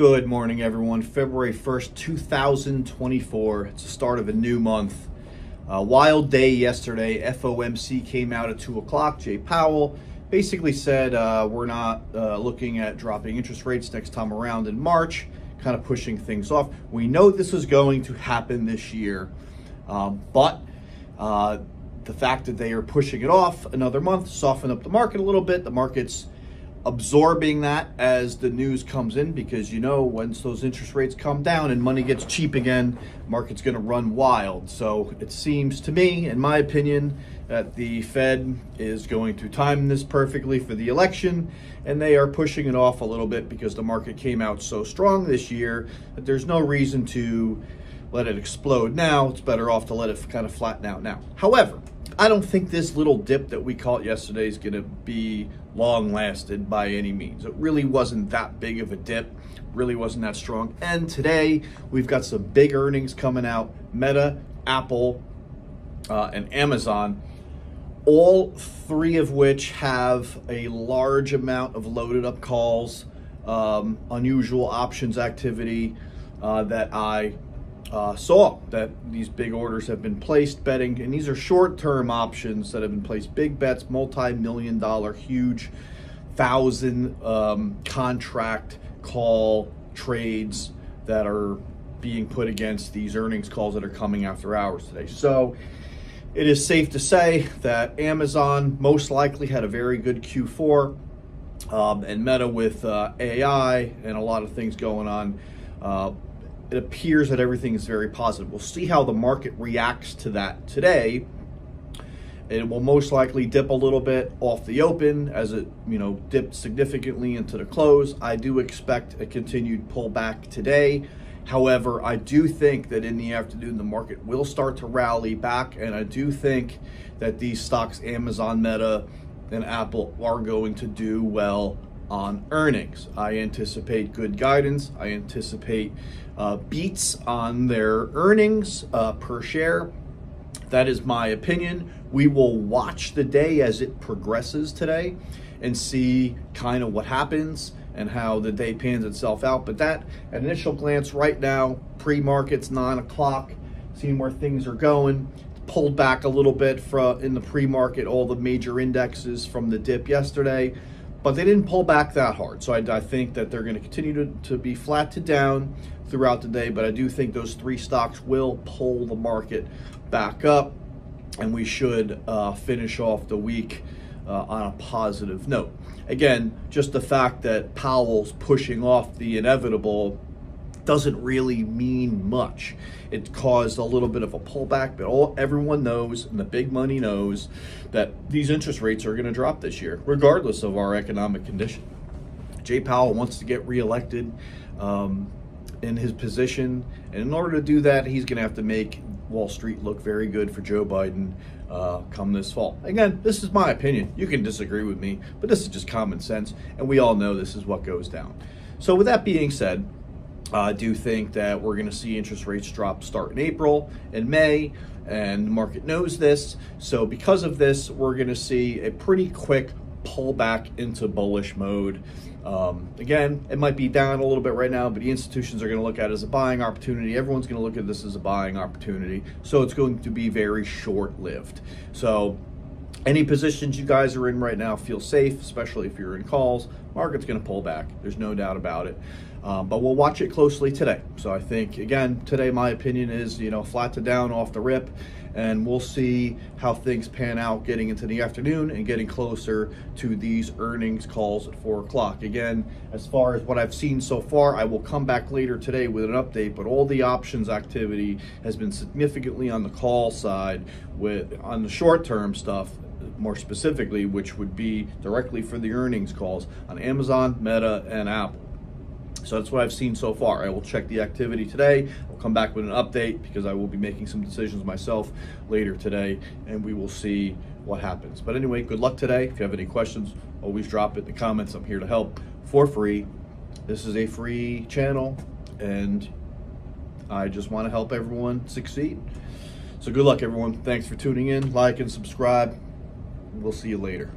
Good morning, everyone. February 1st, 2024. It's the start of a new month. Wild day yesterday. FOMC came out at 2 o'clock. Jay Powell basically said uh, we're not uh, looking at dropping interest rates next time around in March, kind of pushing things off. We know this is going to happen this year, um, but uh, the fact that they are pushing it off another month soften up the market a little bit. The market's absorbing that as the news comes in because you know once those interest rates come down and money gets cheap again market's going to run wild. So it seems to me in my opinion that the fed is going to time this perfectly for the election and they are pushing it off a little bit because the market came out so strong this year that there's no reason to let it explode now. It's better off to let it kind of flatten out now. However I don't think this little dip that we caught yesterday is going to be long lasted by any means. It really wasn't that big of a dip, really wasn't that strong. And today we've got some big earnings coming out Meta, Apple, uh, and Amazon, all three of which have a large amount of loaded up calls, um, unusual options activity uh, that I uh, saw that these big orders have been placed betting, and these are short-term options that have been placed. Big bets, multi-million dollar, huge thousand um, contract call trades that are being put against these earnings calls that are coming after hours today. So it is safe to say that Amazon most likely had a very good Q4 um, and Meta with uh, AI and a lot of things going on. Uh, it appears that everything is very positive. We'll see how the market reacts to that today. It will most likely dip a little bit off the open as it, you know, dipped significantly into the close. I do expect a continued pullback today. However, I do think that in the afternoon the market will start to rally back, and I do think that these stocks, Amazon, Meta, and Apple, are going to do well on earnings. I anticipate good guidance. I anticipate uh, beats on their earnings uh, per share. That is my opinion. We will watch the day as it progresses today and see kind of what happens and how the day pans itself out. But that initial glance right now, pre-markets, 9 o'clock, seeing where things are going, pulled back a little bit from in the pre-market, all the major indexes from the dip yesterday but they didn't pull back that hard. So I, I think that they're going to continue to, to be flat to down throughout the day, but I do think those three stocks will pull the market back up, and we should uh, finish off the week uh, on a positive note. Again, just the fact that Powell's pushing off the inevitable doesn't really mean much. It caused a little bit of a pullback, but all everyone knows, and the big money knows, that these interest rates are going to drop this year, regardless of our economic condition. Jay Powell wants to get reelected um, in his position, and in order to do that, he's going to have to make Wall Street look very good for Joe Biden uh, come this fall. Again, this is my opinion. You can disagree with me, but this is just common sense, and we all know this is what goes down. So, with that being said, I uh, do think that we're going to see interest rates drop start in April and May, and the market knows this. So, because of this, we're going to see a pretty quick pullback into bullish mode. Um, again, it might be down a little bit right now, but the institutions are going to look at it as a buying opportunity. Everyone's going to look at this as a buying opportunity. So, it's going to be very short lived. So, any positions you guys are in right now, feel safe, especially if you're in calls. Market's going to pull back. There's no doubt about it. Um, but we'll watch it closely today. So I think, again, today my opinion is, you know, flat to down off the rip, and we'll see how things pan out getting into the afternoon and getting closer to these earnings calls at 4 o'clock. Again, as far as what I've seen so far, I will come back later today with an update, but all the options activity has been significantly on the call side with on the short-term stuff more specifically, which would be directly for the earnings calls on Amazon, Meta, and Apple. So that's what I've seen so far. I will check the activity today. I'll come back with an update because I will be making some decisions myself later today and we will see what happens. But anyway, good luck today. If you have any questions, always drop it in the comments. I'm here to help for free. This is a free channel and I just want to help everyone succeed. So good luck, everyone. Thanks for tuning in. Like and subscribe. We'll see you later.